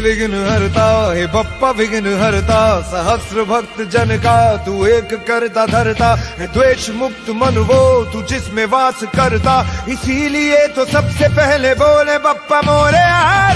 विघ्न हरता, हे बप्पा विघ्न हरता, सहस्र भक्त जन का, तू एक करता धरता, है द्वेष मुक्त मन वो, तू जिसमें वास करता। इसीलिए तो सबसे पहले बोले बप्पा मोरे आ